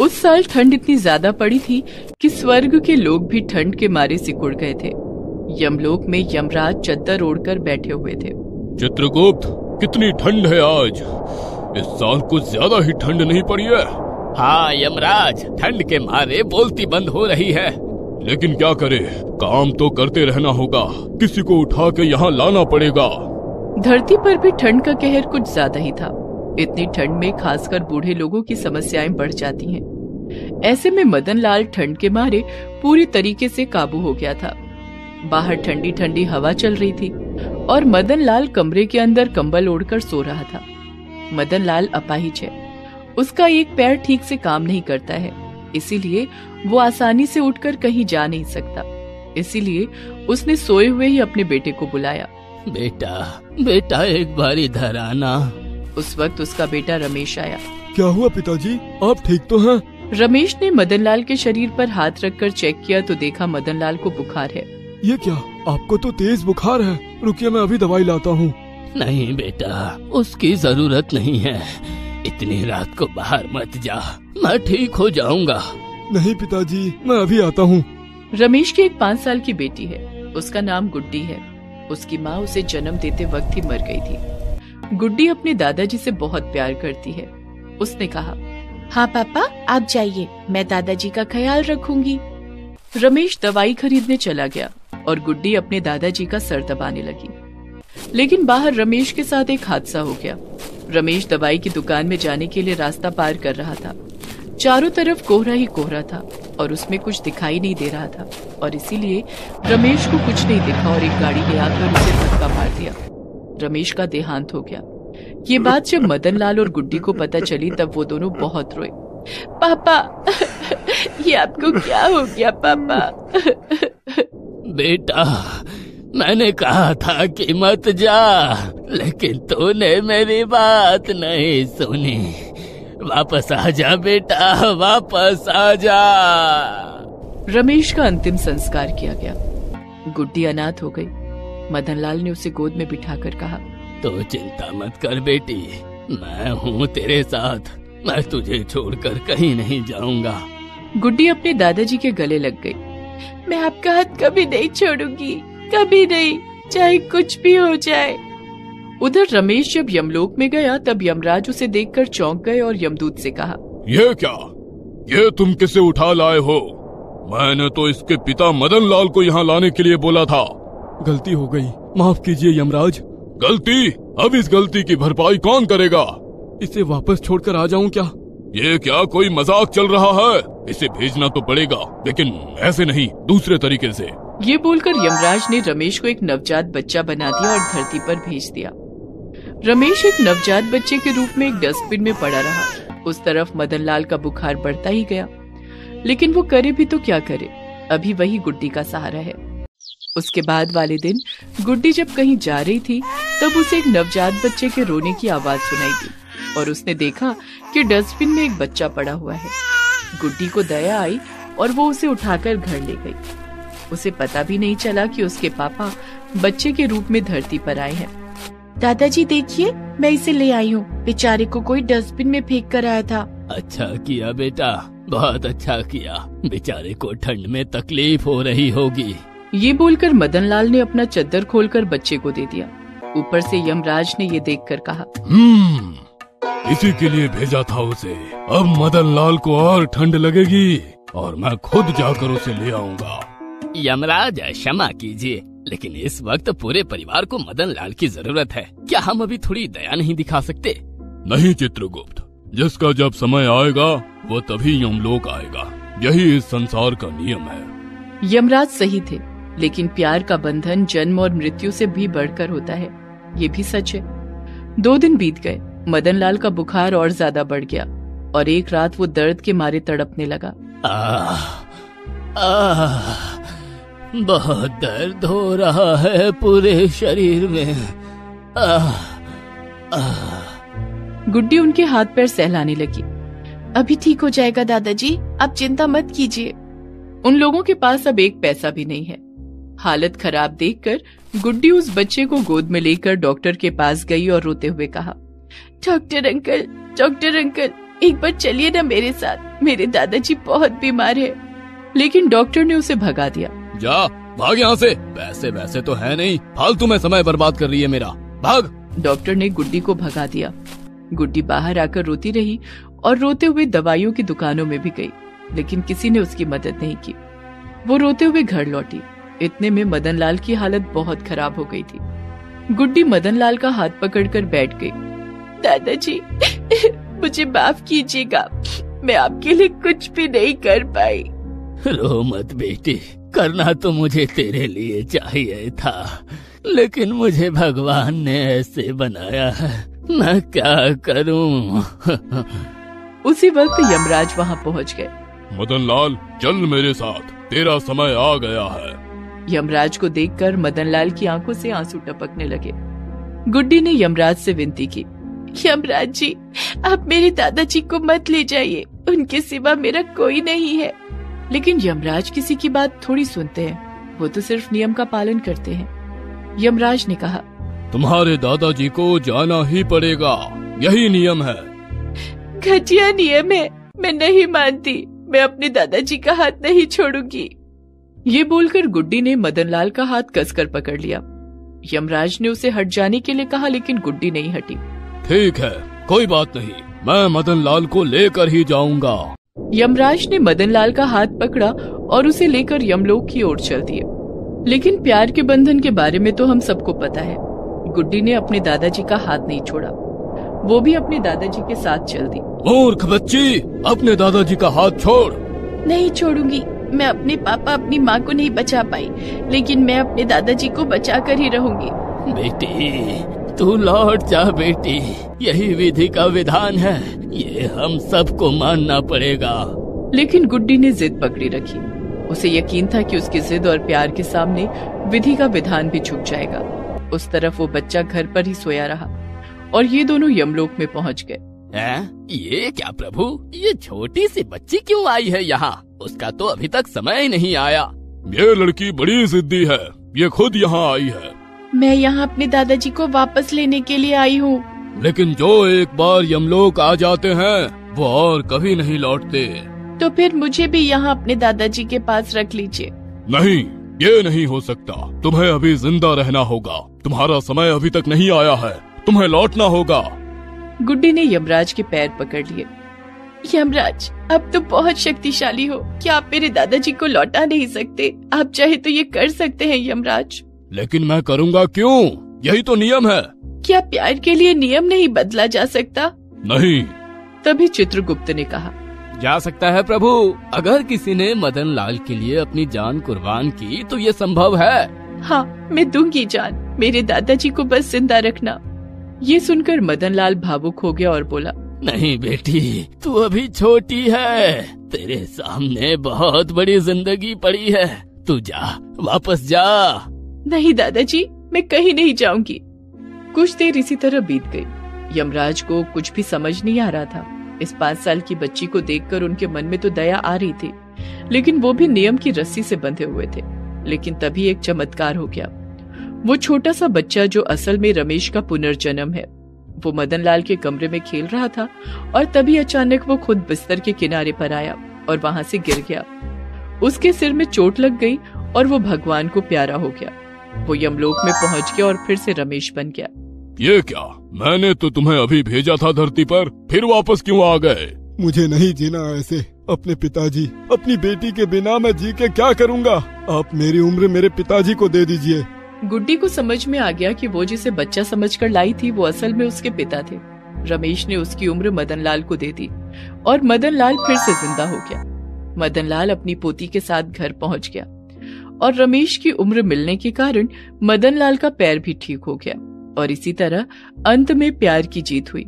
उस साल ठंड इतनी ज़्यादा पड़ी थी कि स्वर्ग के लोग भी ठंड के मारे सिकुड़ गए थे। यमलोक में यमराज चद्दर ओढ़कर बैठे हुए थे। चित्रगुप्त कितनी ठंड है आज। इस साल कुछ ज़्यादा ही ठंड नहीं पड़ी है। हाँ यमराज ठंड के मारे बोलती बंद हो रही है। लेकिन क्या करे? काम तो करते रहना होगा। किसी को उठा के यहाँ लाना पड़ेगा। धरती पर भी ठंड का कहर कुछ ज़्यादा ही था। इतनी ठंड में खासकर बूढ़े लोगों की समस्याएँ बढ़ जाती हैं। ऐसे में मदन लाल ठंड के मारे पूरी तरीके से काबू हो गया था। बाहर ठंडी ठंडी हवा चल रही थी और मदन लाल कमरे के अंदर कंबल ओढ़कर सो रहा था। मदन लाल अपाहिज है। उसका एक पैर ठीक से काम नहीं करता है, इसीलिए वो आसानी से उठकर कहीं जा नहीं सकता। इसीलिए उसने सोए हुए ही अपने बेटे को बुलाया। बेटा बेटा एक बार इधर आना। उस वक्त उसका बेटा रमेश आया। क्या हुआ पिताजी? आप ठीक तो हैं? रमेश ने मदन लाल के शरीर पर हाथ रखकर चेक किया तो देखा मदन लाल को बुखार है। ये क्या? आपको तो तेज बुखार है। रुकिए मैं अभी दवाई लाता हूँ। नहीं बेटा उसकी ज़रूरत नहीं है। इतनी रात को बाहर मत जा। मैं ठीक हो जाऊँगा। नहीं पिताजी मैं अभी आता हूँ। रमेश की एक पाँच साल की बेटी है। उसका नाम गुड्डी है। उसकी माँ उसे जन्म देते वक्त ही मर गई थी। गुड्डी अपने दादाजी से बहुत प्यार करती है। उसने कहा हाँ पापा, आप जाइए, मैं दादाजी का ख्याल रखूँगी। रमेश दवाई खरीदने चला गया और गुड्डी अपने दादाजी का सर दबाने लगी। लेकिन बाहर रमेश के साथ एक हादसा हो गया। रमेश दवाई की दुकान में जाने के लिए रास्ता पार कर रहा था। चारों तरफ़ कोहरा ही कोहरा था और उसमें कुछ दिखाई नहीं दे रहा था और इसीलिए रमेश को कुछ नहीं दिखा और एक गाड़ी ले आकर उसे धक्का मार दिया। रमेश का देहांत हो गया। ये बात जब मदन लाल और गुड्डी को पता चली तब वो दोनों बहुत रोए। पापा ये आपको क्या हो गया पापा? बेटा मैंने कहा था कि मत जा लेकिन तूने मेरी बात नहीं सुनी। वापस आ जा बेटा वापस आ जा। रमेश का अंतिम संस्कार किया गया। गुड्डी अनाथ हो गई। मदन लाल ने उसे गोद में बिठाकर कहा तो चिंता मत कर बेटी मैं हूँ तेरे साथ। मैं तुझे छोड़कर कहीं नहीं जाऊँगा। गुड्डी अपने दादाजी के गले लग गई। मैं आपका हाथ कभी नहीं छोड़ूँगी कभी नहीं चाहे कुछ भी हो जाए। उधर रमेश जब यमलोक में गया तब यमराज उसे देखकर चौंक गए और यमदूत से कहा ये क्या? ये तुम किसे उठा लाए हो? मैंने तो इसके पिता मदन लाल को यहाँ लाने के लिए बोला था। गलती हो गई। माफ़ कीजिए यमराज। गलती? अब इस गलती की भरपाई कौन करेगा? इसे वापस छोड़कर आ जाऊँ क्या? ये क्या कोई मज़ाक चल रहा है? इसे भेजना तो पड़ेगा लेकिन ऐसे नहीं दूसरे तरीके से। ये बोलकर यमराज ने रमेश को एक नवजात बच्चा बना दिया और धरती पर भेज दिया। रमेश एक नवजात बच्चे के रूप में एक डस्टबिन में पड़ा रहा। उस तरफ़ मदन लाल का बुखार बढ़ता ही गया। लेकिन वो करे भी तो क्या करे? अभी वही गुड्डी का सहारा है। उसके बाद वाले दिन गुड्डी जब कहीं जा रही थी तब उसे एक नवजात बच्चे के रोने की आवाज़ सुनाई दी और उसने देखा कि डस्टबिन में एक बच्चा पड़ा हुआ है। गुड्डी को दया आई और वो उसे उठाकर घर ले गई। उसे पता भी नहीं चला कि उसके पापा बच्चे के रूप में धरती पर आए हैं। दादाजी देखिए मैं इसे ले आई हूँ। बेचारे को कोई डस्टबिन में फेंक कर आया था। अच्छा किया बेटा बहुत अच्छा किया। बेचारे को ठंड में तकलीफ़ हो रही होगी। ये बोलकर मदन लाल ने अपना चद्दर खोलकर बच्चे को दे दिया। ऊपर से यमराज ने ये देखकर कहा हम्म इसी के लिए भेजा था उसे। अब मदन लाल को और ठंड लगेगी और मैं खुद जाकर उसे ले आऊँगा। यमराज क्षमा कीजिए लेकिन इस वक्त पूरे परिवार को मदन लाल की ज़रूरत है। क्या हम अभी थोड़ी दया नहीं दिखा सकते? नहीं चित्रगुप्त। जिसका जब समय आएगा वो तभी यमलोक आएगा। यही इस संसार का नियम है। यमराज सही थे। लेकिन प्यार का बंधन जन्म और मृत्यु से भी बढ़कर होता है। ये भी सच है। दो दिन बीत गए। मदन लाल का बुखार और ज़्यादा बढ़ गया और एक रात वो दर्द के मारे तड़पने लगा। आ, आ, बहुत दर्द हो रहा है पूरे शरीर में। आ, आ, गुड्डी उनके हाथ पैर सहलाने लगी। अभी ठीक हो जाएगा दादाजी आप चिंता मत कीजिए। उन लोगों के पास अब एक पैसा भी नहीं है। हालत खराब देखकर गुड्डी उस बच्चे को गोद में लेकर डॉक्टर के पास गई और रोते हुए कहा डॉक्टर अंकल डॉक्टर अंकल एक बार चलिए ना मेरे साथ। मेरे दादाजी बहुत बीमार है। लेकिन डॉक्टर ने उसे भगा दिया। जा भाग यहाँ से। पैसे वैसे तो है नहीं। फालतू में समय बर्बाद कर रही है मेरा। भाग। डॉक्टर ने गुड्डी को भगा दिया। गुड्डी बाहर आकर रोती रही और रोते हुए दवाइयों की दुकानों में भी गई लेकिन किसी ने उसकी मदद नहीं की। वो रोते हुए घर लौटी। इतने में मदन लाल की हालत बहुत खराब हो गई थी। गुड्डी मदन लाल का हाथ पकड़कर बैठ गई। दादाजी मुझे माफ़ कीजिएगा। मैं आपके लिए कुछ भी नहीं कर पाई। रो मत बेटी करना तो मुझे तेरे लिए चाहिए था लेकिन मुझे भगवान ने ऐसे बनाया है। मैं क्या करूँ? उसी वक्त यमराज वहाँ पहुँच गए। मदन लाल चल मेरे साथ तेरा समय आ गया है। यमराज को देखकर मदन लाल की आँखों से आँसू टपकने लगे। गुड्डी ने यमराज से विनती की यमराज जी आप मेरे दादाजी को मत ले जाइए उनके सिवा मेरा कोई नहीं है। लेकिन यमराज किसी की बात थोड़ी सुनते हैं वो तो सिर्फ़ नियम का पालन करते हैं। यमराज ने कहा तुम्हारे दादाजी को जाना ही पड़ेगा यही नियम है। घटिया नियम है मैं नहीं मानती मैं अपने दादाजी का हाथ नहीं छोड़ूँगी। ये बोलकर गुड्डी ने मदन लाल का हाथ कसकर पकड़ लिया। यमराज ने उसे हट जाने के लिए कहा लेकिन गुड्डी नहीं हटी। ठीक है कोई बात नहीं मैं मदन लाल को लेकर ही जाऊँगा। यमराज ने मदन लाल का हाथ पकड़ा और उसे लेकर यमलोक की ओर चल दिए। लेकिन प्यार के बंधन के बारे में तो हम सबको पता है। गुड्डी ने अपने दादाजी का हाथ नहीं छोड़ा। वो भी अपने दादाजी के साथ चल दी। मूर्ख बच्ची अपने दादाजी का हाथ छोड़। नहीं छोड़ूँगी। मैं अपने पापा अपनी माँ को नहीं बचा पाई लेकिन मैं अपने दादाजी को बचा कर ही रहूँगी। बेटी तू लौट जा बेटी। यही विधि का विधान है। ये हम सबको मानना पड़ेगा। लेकिन गुड्डी ने जिद पकड़ी रखी। उसे यकीन था कि उसकी जिद और प्यार के सामने विधि का विधान भी झुक जाएगा। उस तरफ़ वो बच्चा घर पर ही सोया रहा और ये दोनों यमलोक में पहुँच गए। ये क्या प्रभु? ये छोटी सी बच्ची क्यों आई है यहाँ? उसका तो अभी तक समय ही नहीं आया। ये लड़की बड़ी जिद्दी है। ये खुद यहाँ आई है। मैं यहाँ अपने दादाजी को वापस लेने के लिए आई हूँ। लेकिन जो एक बार यमलोक आ जाते हैं वो और कभी नहीं लौटते। तो फिर मुझे भी यहाँ अपने दादाजी के पास रख लीजिए। नहीं ये नहीं हो सकता। तुम्हें अभी ज़िंदा रहना होगा। तुम्हारा समय अभी तक नहीं आया है। तुम्हें लौटना होगा। गुड्डी ने यमराज के पैर पकड़ लिए। यमराज अब तो बहुत शक्तिशाली हो। क्या आप मेरे दादाजी को लौटा नहीं सकते? आप चाहे तो ये कर सकते हैं यमराज। लेकिन मैं करूँगा क्यों? यही तो नियम है। क्या प्यार के लिए नियम नहीं बदला जा सकता? नहीं। तभी चित्रगुप्त ने कहा। जा सकता है प्रभु। अगर किसी ने मदन लाल के लिए अपनी जान कुर्बान की तो ये संभव है। हाँ मैं दूँगी जान। मेरे दादाजी को बस ज़िंदा रखना। ये सुनकर मदन लाल भावुक हो गया और बोला नहीं बेटी तू अभी छोटी है। तेरे सामने बहुत बड़ी ज़िंदगी पड़ी है। तू जा वापस जा। नहीं दादाजी मैं कहीं नहीं जाऊँगी। कुछ देर इसी तरह बीत गई। यमराज को कुछ भी समझ नहीं आ रहा था। इस पाँच साल की बच्ची को देखकर उनके मन में तो दया आ रही थी लेकिन वो भी नियम की रस्सी से बंधे हुए थे। लेकिन तभी एक चमत्कार हो गया। वो छोटा सा बच्चा जो असल में रमेश का पुनर्जन्म है। वो मदन लाल के कमरे में खेल रहा था और तभी अचानक वो खुद बिस्तर के किनारे पर आया और वहाँ से गिर गया। उसके सिर में चोट लग गई और वो भगवान को प्यारा हो गया। वो यमलोक में पहुँच गया और फिर से रमेश बन गया। ये क्या? मैंने तो तुम्हें अभी भेजा था धरती पर फिर वापस क्यों आ गए? मुझे नहीं जीना ऐसे। अपने पिताजी अपनी बेटी के बिना मैं जी के क्या करूँगा? आप मेरी उम्र मेरे पिताजी को दे दीजिए। गुड्डी को समझ में आ गया कि वो जिसे बच्चा समझकर लाई थी, वो असल में उसके पिता थे। रमेश ने उसकी उम्र मदन लाल को दे दी और मदन लाल फिर से ज़िंदा हो गया। मदन लाल अपनी पोती के साथ घर पहुँच गया और रमेश की उम्र मिलने के कारण मदन लाल का पैर भी ठीक हो गया और इसी तरह अंत में प्यार की जीत हुई।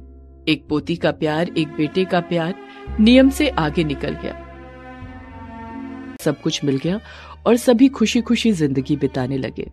एक पोती का प्यार, एक बेटे का प्यार नियम से आगे निकल गया। सब कुछ मिल गया और सभी खुशी खुशी ज़िंदगी बिताने लगे।